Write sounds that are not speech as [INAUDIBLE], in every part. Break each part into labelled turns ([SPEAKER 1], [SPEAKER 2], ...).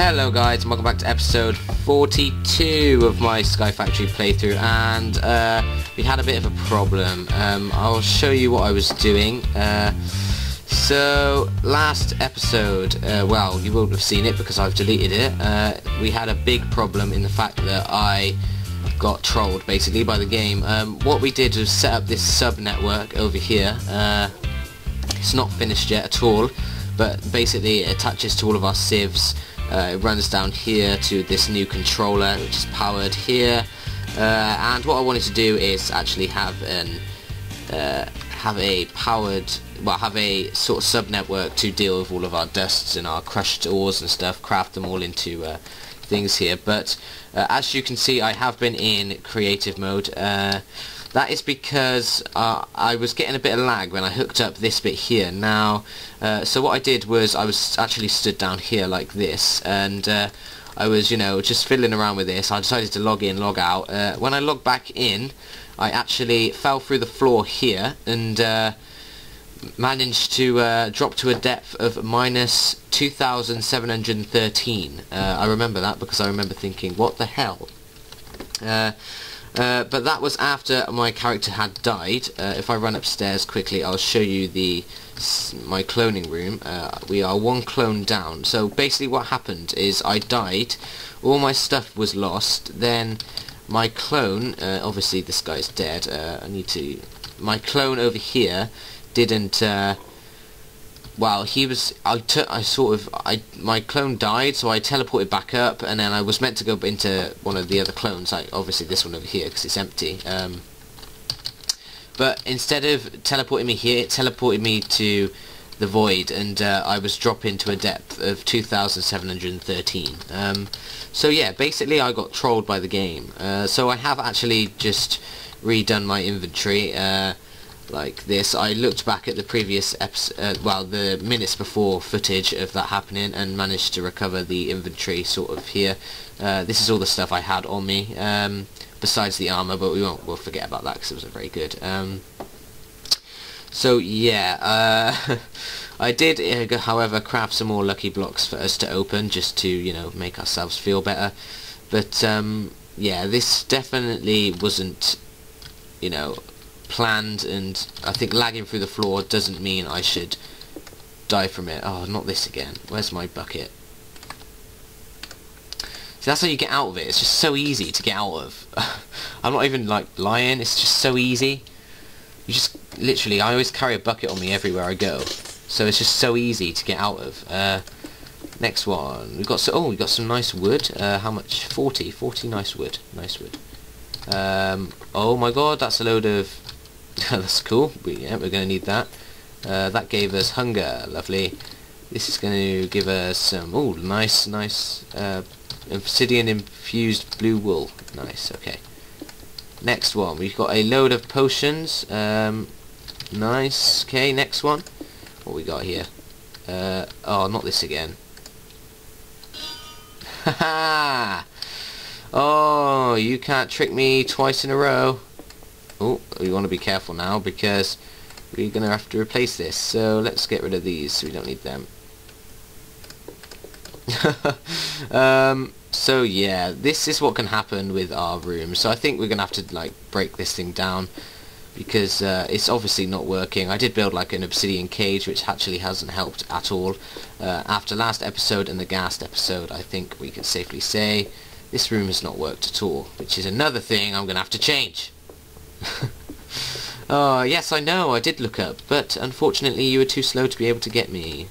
[SPEAKER 1] Hello guys and welcome back to episode 42 of my Sky Factory playthrough and uh, we had a bit of a problem. Um, I'll show you what I was doing. Uh, so last episode, uh, well you won't have seen it because I've deleted it, uh, we had a big problem in the fact that I got trolled basically by the game. Um, what we did was set up this sub network over here. Uh, it's not finished yet at all but basically it attaches to all of our sieves uh, it runs down here to this new controller which is powered here. Uh, and what I wanted to do is actually have an uh, have a powered well have a sort of sub network to deal with all of our dusts and our crushed ores and stuff craft them all into uh, things here. But uh, as you can see I have been in creative mode. Uh, that is because uh, I was getting a bit of lag when I hooked up this bit here. Now, uh, so what I did was I was actually stood down here like this, and uh, I was, you know, just fiddling around with this. I decided to log in, log out. Uh, when I logged back in, I actually fell through the floor here and uh, managed to uh, drop to a depth of minus 2,713. I remember that because I remember thinking, what the hell? Uh, but that was after my character had died. Uh, if I run upstairs quickly, I'll show you the my cloning room. Uh, we are one clone down. So basically what happened is I died, all my stuff was lost, then my clone, uh, obviously this guy's dead, uh, I need to... My clone over here didn't well, he was. I took. I sort of. I my clone died, so I teleported back up, and then I was meant to go into one of the other clones. Like obviously this one over here because it's empty. Um, but instead of teleporting me here, it teleported me to the void, and uh, I was dropping into a depth of 2,713. Um, so yeah, basically I got trolled by the game. Uh, so I have actually just redone my inventory. Uh, like this. I looked back at the previous episode, uh, well, the minutes before footage of that happening and managed to recover the inventory sort of here. Uh, this is all the stuff I had on me, um, besides the armor, but we won't, we'll forget about that because it wasn't very good. Um, so yeah, uh, [LAUGHS] I did, uh, however, craft some more lucky blocks for us to open, just to, you know, make ourselves feel better. But, um, yeah, this definitely wasn't, you know, planned and I think lagging through the floor doesn't mean I should die from it. Oh, not this again. Where's my bucket? See, that's how you get out of it. It's just so easy to get out of. [LAUGHS] I'm not even, like, lying. It's just so easy. You just, literally, I always carry a bucket on me everywhere I go. So it's just so easy to get out of. Uh, next one. We've got, so, oh, we've got some nice wood. Uh, how much? 40. 40 nice wood. Nice wood. Um, oh my god, that's a load of [LAUGHS] that's cool. We, yeah, we're going to need that. Uh, that gave us hunger. Lovely. This is going to give us some... Oh, nice, nice uh, obsidian infused blue wool. Nice, okay. Next one. We've got a load of potions. Um, nice. Okay, next one. What we got here? Uh, oh, not this again. [LAUGHS] Ha Oh, you can't trick me twice in a row. We want to be careful now because we're going to have to replace this. So let's get rid of these so we don't need them. [LAUGHS] um, so yeah, this is what can happen with our room. So I think we're going to have to like break this thing down because uh, it's obviously not working. I did build like an obsidian cage which actually hasn't helped at all. Uh, after last episode and the ghast episode I think we can safely say this room has not worked at all, which is another thing I'm going to have to change. [LAUGHS] oh, yes, I know, I did look up, but unfortunately you were too slow to be able to get me.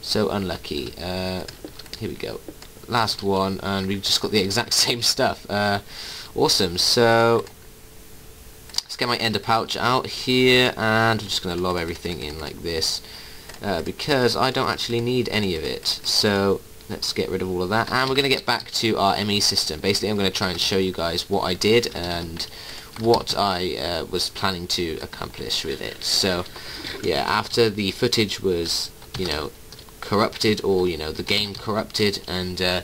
[SPEAKER 1] So unlucky. Uh, here we go. Last one, and we've just got the [LAUGHS] exact same stuff. Uh, awesome, so let's get my ender pouch out here, and I'm just going to lob everything in like this. Uh, because I don't actually need any of it. So let's get rid of all of that and we're going to get back to our ME system basically I'm going to try and show you guys what I did and what I uh, was planning to accomplish with it. So, yeah, after the footage was, you know, corrupted or, you know, the game corrupted and uh,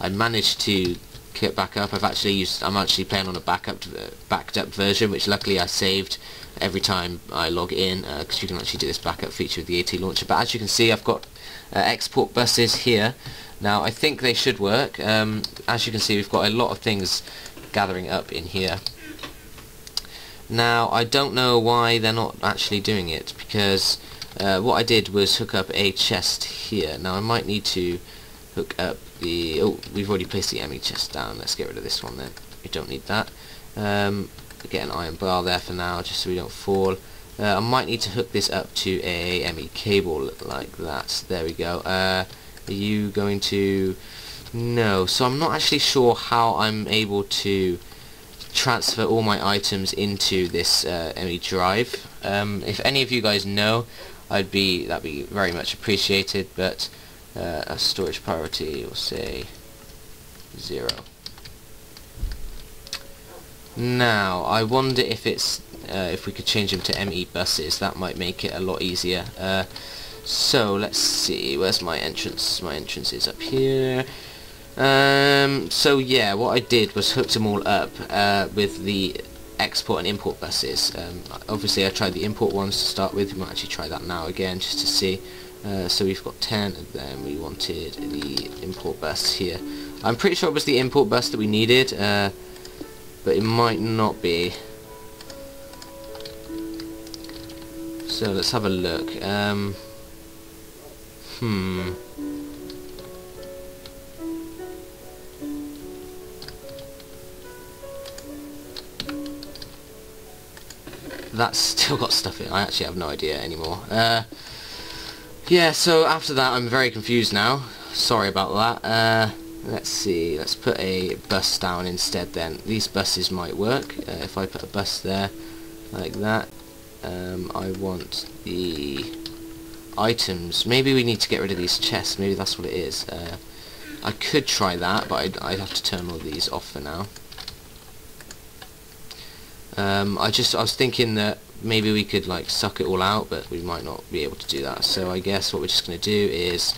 [SPEAKER 1] I managed to get back up. I've actually used, I'm actually playing on a backup, uh, backed up version, which luckily I saved every time I log in, because uh, you can actually do this backup feature with the AT launcher. But as you can see, I've got uh, export buses here Now I think they should work. Um, as you can see we've got a lot of things gathering up in here. Now I don't know why they're not actually doing it because uh, what I did was hook up a chest here. Now I might need to hook up the... Oh, we've already placed the ME chest down. Let's get rid of this one then. We don't need that. Um, get an iron bar there for now just so we don't fall. Uh, I might need to hook this up to a ME cable like that. There we go. Uh, are you going to... No, so I'm not actually sure how I'm able to transfer all my items into this uh, ME drive. Um, if any of you guys know, I'd be that'd be very much appreciated. But uh, a storage priority, we'll say zero. Now, I wonder if it's uh, if we could change them to ME buses. That might make it a lot easier. Uh, so let's see. Where's my entrance? My entrance is up here. Um, so yeah, what I did was hooked them all up uh, with the export and import buses. Um, obviously I tried the import ones to start with, we might actually try that now again just to see. Uh, so we've got 10 and then we wanted the import bus here. I'm pretty sure it was the import bus that we needed, uh, but it might not be. So let's have a look. Um, hmm. That's [LAUGHS] still got stuff in. I actually have no idea anymore. Uh, yeah, so after that I'm very confused now. Sorry about that. Uh, let's see, let's put a bus down instead then. These buses might work. Uh, if I put a bus there, like that. Um, I want the items. Maybe we need to get rid of these chests. Maybe that's what it is. Uh, I could try that, but I'd, I'd have to turn all these off for now. Um, I just I was thinking that maybe we could like suck it all out, but we might not be able to do that. So I guess what we're just going to do is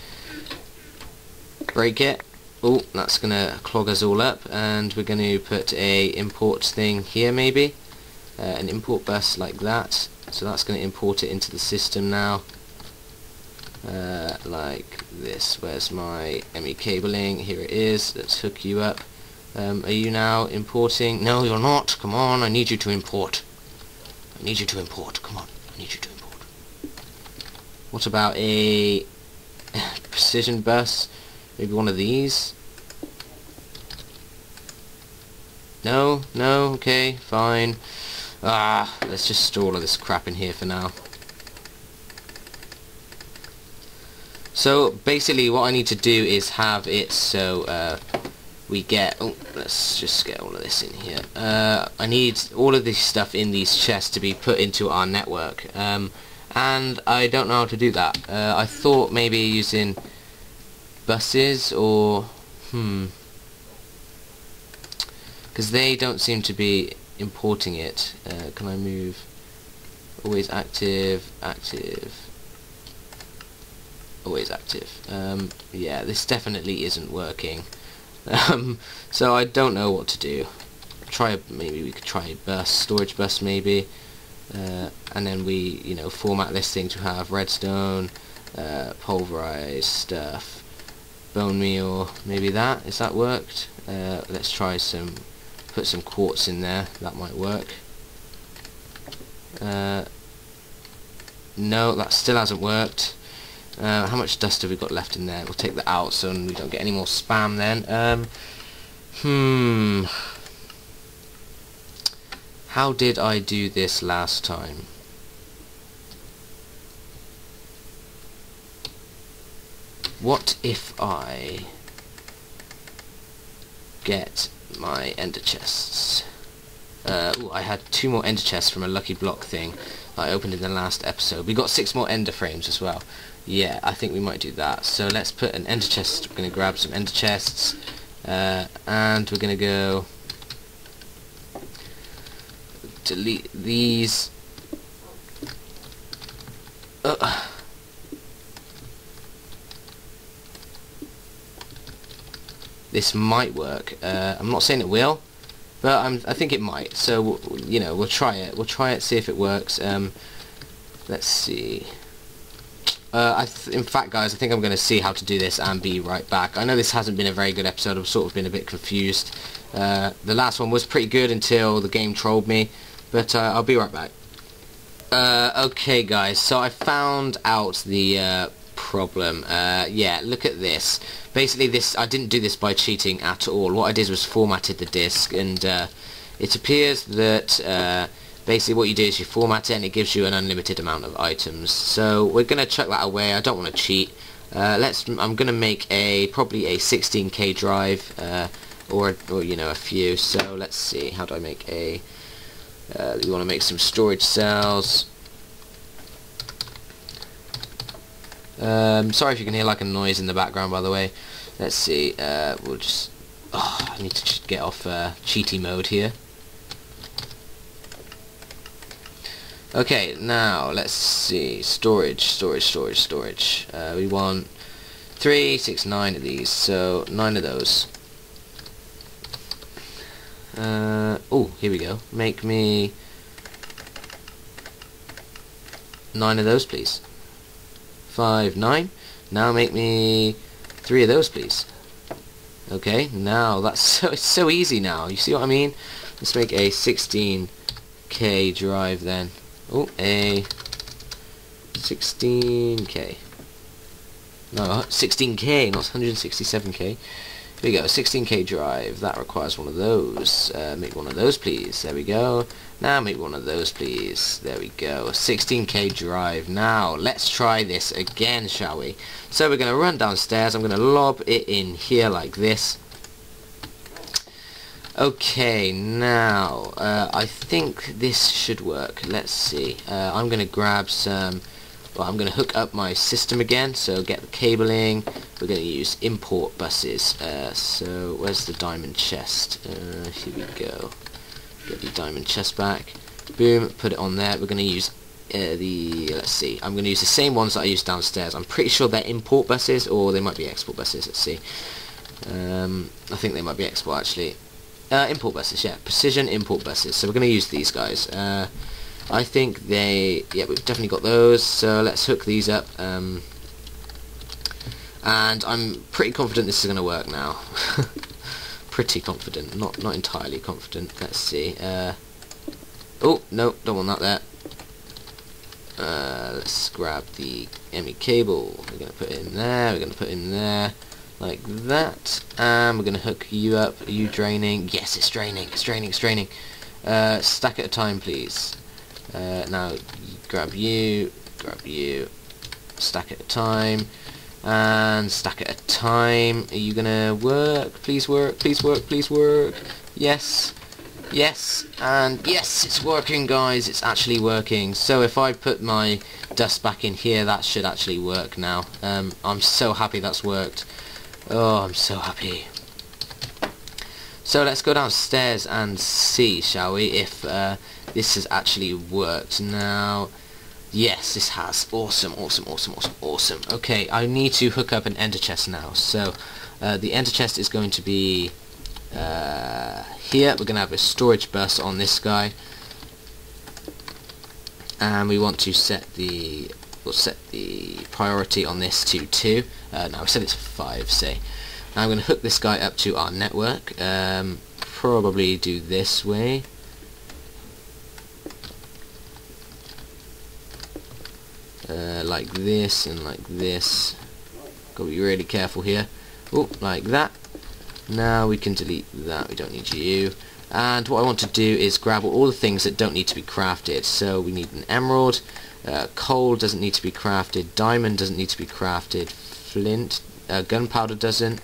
[SPEAKER 1] break it. Oh, that's going to clog us all up, and we're going to put a import thing here maybe, uh, an import bus like that. So that's going to import it into the system now. Uh, like this. Where's my ME cabling? Here it is. Let's hook you up. Um, are you now importing? No, you're not. Come on, I need you to import. I need you to import. Come on, I need you to import. What about a [LAUGHS] precision bus? Maybe one of these? No, no, okay, fine. Ah, let's just store all of this crap in here for now. So basically what I need to do is have it so uh, we get, oh, let's just get all of this in here. Uh, I need all of this stuff in these chests to be put into our network. Um, and I don't know how to do that. Uh, I thought maybe using buses or, hmm, because they don't seem to be importing it. Uh, can I move? Always active, active, always active. Um, yeah, this definitely isn't working. Um, so I don't know what to do. Try maybe we could try a bus, storage bus maybe, uh, and then we you know format this thing to have redstone, uh, pulverized stuff, bone meal, maybe that. Is that worked? Uh, let's try some. Put some quartz in there. That might work. Uh, no, that still hasn't worked. Uh, how much dust have we got left in there? We'll take that out so we don't get any more spam then. Um, hmm. How did I do this last time? What if I get my ender chests? Uh, ooh, I had two more ender chests from a lucky block thing I opened in the last episode. We got six more ender frames as well. Yeah, I think we might do that. So let's put an ender chest. We're going to grab some ender chests. Uh, and we're going to go delete these. This might work. Uh, I'm not saying it will, but I'm, I think it might. So you know, we'll try it. We'll try it, see if it works. Um, let's see. uh, in fact, guys, I think I'm going to see how to do this and be right back. I know this hasn't been a very good episode. I've sort of been a bit confused. Uh, the last one was pretty good until the game trolled me, but uh, I'll be right back. Uh, okay, guys, so I found out the uh, problem. Uh, yeah, look at this. Basically, this I didn't do this by cheating at all. What I did was formatted the disk, and it appears that basically what you do is you format it and it gives you an unlimited amount of items so we're gonna chuck that away I don't want to cheat uh, let's I'm gonna make a probably a 16k drive uh, or, or you know a few so let's see how do I make a uh, you want to make some storage cells um, sorry if you can hear like a noise in the background by the way let's see uh, we'll just oh, I need to get off uh, cheaty mode here Okay, now let's see. Storage, storage, storage, storage. Uh, we want three, six, nine of these. So nine of those. Uh, oh, here we go. Make me nine of those, please. Five, nine. Now make me three of those, please. Okay, now that's [LAUGHS] so it's so easy now. You see what I mean? Let's make a 16k drive then. Oh, a 16k. No, 16k, not 167k. Here we go, 16k drive. That requires one of those. Uh, make one of those, please. There we go. Now make one of those, please. There we go. 16k drive. Now, let's try this again, shall we? So we're going to run downstairs. I'm going to lob it in here like this. Okay, now, uh, I think this should work. Let's see. Uh, I'm going to grab some... Well, I'm going to hook up my system again, so get the cabling. We're going to use import buses. Uh, so, where's the diamond chest? Uh, here we go. Get the diamond chest back. Boom, put it on there. We're going to use uh, the... Let's see. I'm going to use the same ones that I used downstairs. I'm pretty sure they're import buses, or they might be export buses. Let's see. Um, I think they might be export, actually. Uh, import buses, yeah. Precision import buses. So we're going to use these guys. Uh, I think they... Yeah, we've definitely got those. So let's hook these up. Um, and I'm pretty confident this is going to work now. [LAUGHS] pretty confident. Not not entirely confident. Let's see. Uh, oh, no, don't want that there. Uh, let's grab the ME cable. We're going to put it in there. We're going to put it in there like that and we're going to hook you up are you draining yes it's draining it's draining it's draining uh, stack at a time please uh, now grab you grab you stack at a time and stack at a time. Are you gonna work? Please work please work please work. Yes yes and yes it's working guys it's actually working. So if I put my dust back in here that should actually work now. Um, I'm so happy that's worked. Oh, I'm so happy. So let's go downstairs and see, shall we, if uh, this has actually worked. Now, yes, this has. Awesome, awesome, awesome, awesome, awesome. Okay, I need to hook up an ender chest now. So, uh, the ender chest is going to be uh, here. We're going to have a storage bus on this guy. And we want to set the we'll set the priority on this to 2. Uh, now I said it's 5, say. Now I'm going to hook this guy up to our network. Um, probably do this way. Uh, like this and like this. Gotta be really careful here. Oh, like that. Now we can delete that. We don't need you. And what I want to do is grab all the things that don't need to be crafted. So we need an emerald. Uh, coal doesn't need to be crafted. Diamond doesn't need to be crafted. Flint, uh, gunpowder doesn't.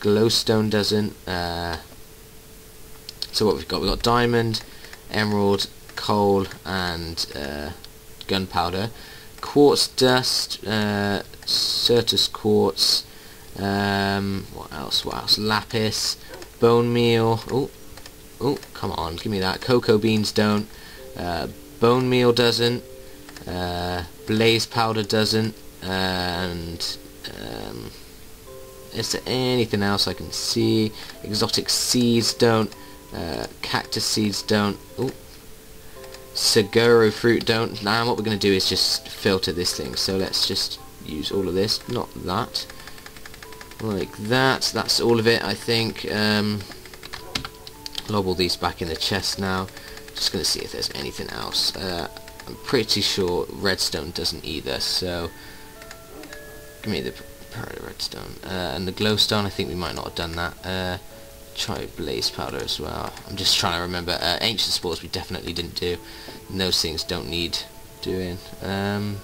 [SPEAKER 1] Glowstone doesn't. Uh, so what we've got? We've got diamond, emerald, coal, and uh, gunpowder. Quartz dust, uh, Certus quartz. Um, what else? What else? Lapis, bone meal. Oh, oh, come on, give me that. Cocoa beans don't. Uh, bone meal doesn't. Uh, blaze powder doesn't, and um, is there anything else I can see? Exotic seeds don't, uh, cactus seeds don't, ooh, Saguaro fruit don't. Now what we're going to do is just filter this thing, so let's just use all of this, not that. Like that, that's all of it I think. Um, lob all these back in the chest now. Just going to see if there's anything else. Uh, I'm pretty sure redstone doesn't either, so give me the redstone. Uh, and the glowstone, I think we might not have done that. Uh, try blaze powder as well. I'm just trying to remember. Uh, ancient spores we definitely didn't do. And those things don't need doing. Um,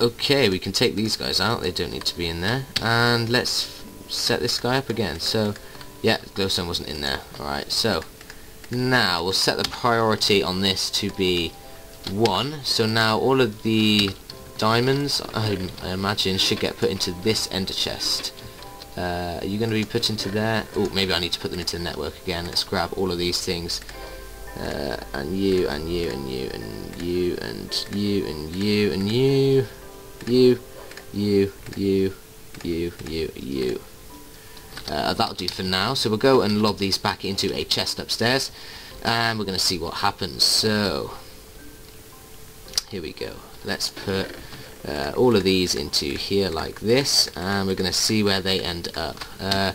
[SPEAKER 1] okay, we can take these guys out. They don't need to be in there. And let's set this guy up again. So, yeah, glowstone wasn't in there. Alright, so now we'll set the priority on this to be 1. So now all of the diamonds, I, I imagine, should get put into this ender chest. Uh, are you going to be put into there? Oh, maybe I need to put them into the network again. Let's grab all of these things. Uh, and you, and you, and you, and you, and you, and you, and you, you, you, you, you, you, you. Uh, that'll do for now. So we'll go and lob these back into a chest upstairs. And we're going to see what happens. So, here we go. Let's put uh, all of these into here like this and we're going to see where they end up. Uh,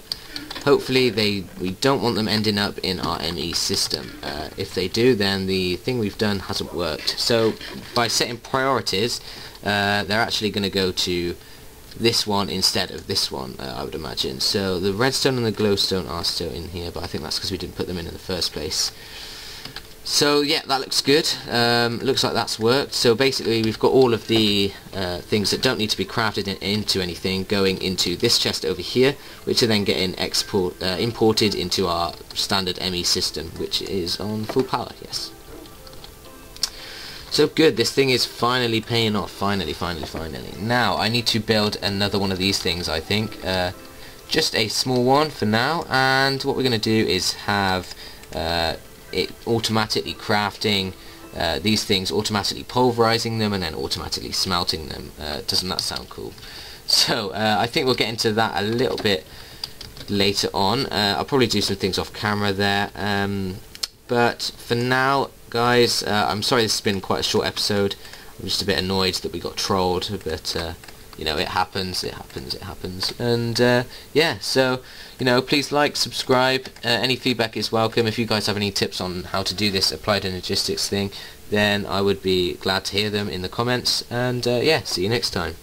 [SPEAKER 1] hopefully they we don't want them ending up in our ME system. Uh, if they do then the thing we've done hasn't worked. So by setting priorities uh, they're actually going to go to this one instead of this one uh, I would imagine. So the redstone and the glowstone are still in here but I think that's because we didn't put them in in the first place. So yeah, that looks good. Um, looks like that's worked. So basically we've got all of the uh, things that don't need to be crafted in, into anything going into this chest over here, which are then getting export uh, imported into our standard ME system, which is on full power, yes. So good, this thing is finally paying off, finally, finally, finally. Now, I need to build another one of these things, I think. Uh, just a small one for now, and what we're going to do is have uh, it automatically crafting uh, these things, automatically pulverizing them, and then automatically smelting them. Uh, doesn't that sound cool? So uh, I think we'll get into that a little bit later on. Uh, I'll probably do some things off camera there. Um, but for now, guys, uh, I'm sorry this has been quite a short episode. I'm just a bit annoyed that we got trolled, but you know, it happens, it happens, it happens. And uh, yeah, so, you know, please like, subscribe. Uh, any feedback is welcome. If you guys have any tips on how to do this applied energistics thing, then I would be glad to hear them in the comments. And uh, yeah, see you next time.